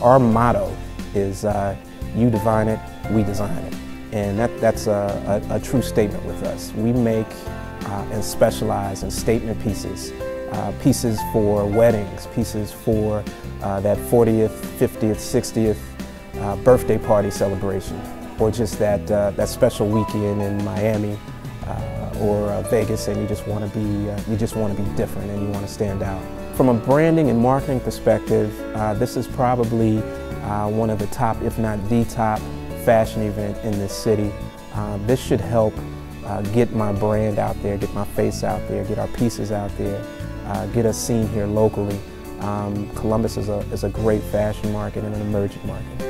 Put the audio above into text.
our motto is uh, you divine it, we design it. And that, that's a, a, a true statement with us. We make uh, and specialize in statement pieces, uh, pieces for weddings, pieces for uh, that 40th, 50th, 60th uh, birthday party celebration, or just that, uh, that special weekend in Miami uh, or Vegas and you just want to be, you just want to be different and you want to stand out. From a branding and marketing perspective, this is probably one of the top, if not the top, fashion event in this city. Uh, this should help uh, get my brand out there, get my face out there, get our pieces out there, uh, get us seen here locally. Um, Columbus is a, is a great fashion market and an emerging market.